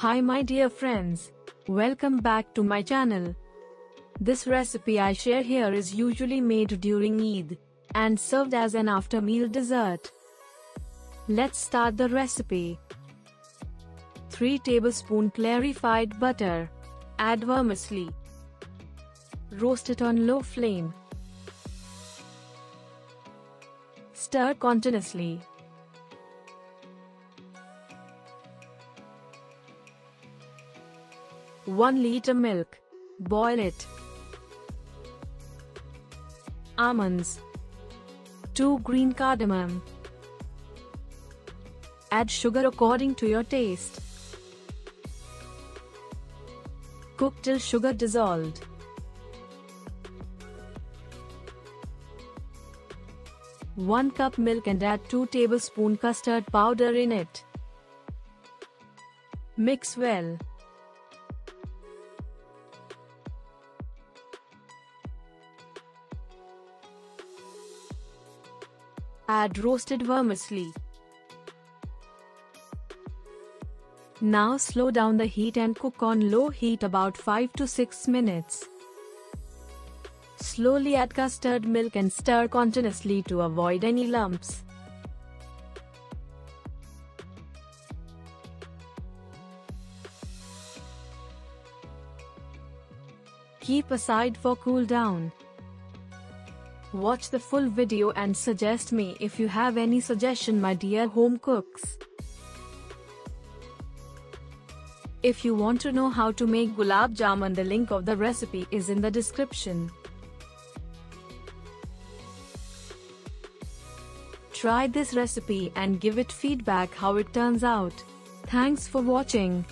Hi my dear friends. Welcome back to my channel. This recipe I share here is usually made during Eid and served as an after meal dessert. Let's start the recipe. 3 tablespoon clarified butter. Add vermicelli. Roast it on low flame. Stir continuously. One liter milk. Boil it. Almonds. 2 green cardamom. Add sugar according to your taste. Cook till sugar dissolved. One cup milk and add 2 tablespoon custard powder in it. Mix well. Add roasted vermicelli. Now slow down the heat and cook on low heat about 5 to 6 minutes. Slowly add custard milk and stir continuously to avoid any lumps. Keep aside for cool down. Watch the full video and suggest me if you have any suggestion my dear home cooks. If you want to know how to make gulab jamun the link of the recipe is in the description. Try this recipe and give it feedback how it turns out. Thanks for watching.